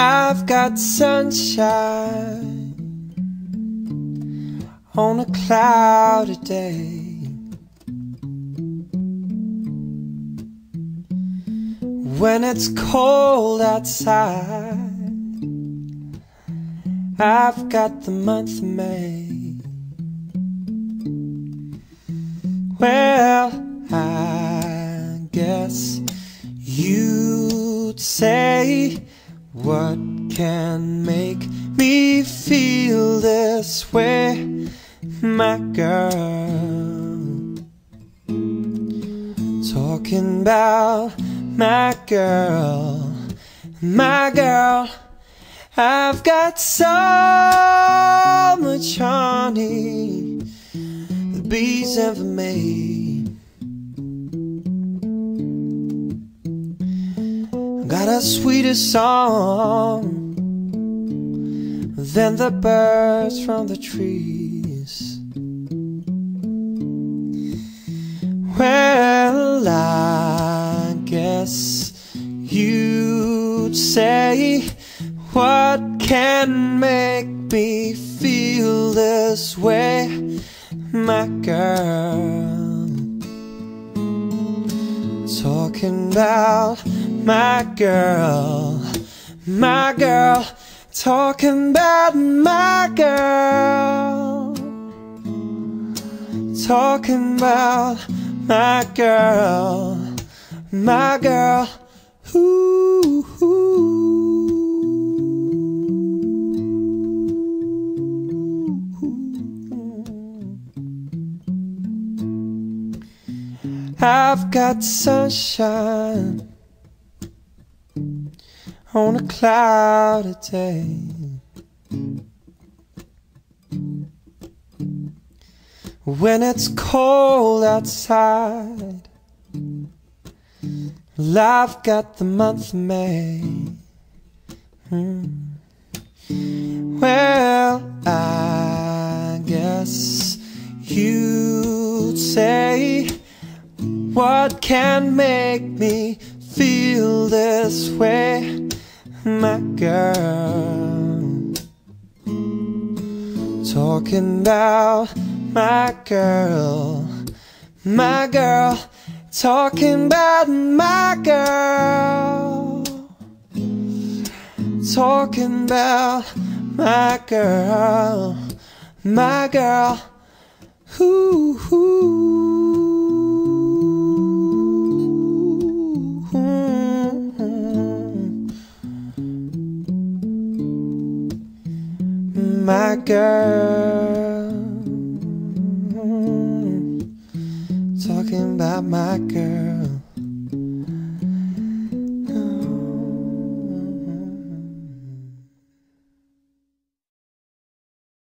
I've got sunshine on a cloudy day. When it's cold outside, I've got the month of May. Well, I guess you'd say, What can make me feel this way, my girl? Talking about my girl, my girl. I've got so much honey the bees ever made. Got a sweeter song than the birds from the trees. Well, I guess you'd say what can make me feel this way, my girl? Talking about my girl, my girl. Talking about my girl. Talking about my girl, my girl. Ooh, I've got sunshine on a cloudy day. When it's cold outside, I've got the month of May. Hmm. Well, I guess you'd say what can make me feel this way, my girl? Talking about my girl, my girl. Talking about my girl. Talking about my girl, my girl. Ooh, ooh. My girl. Talking about my girl.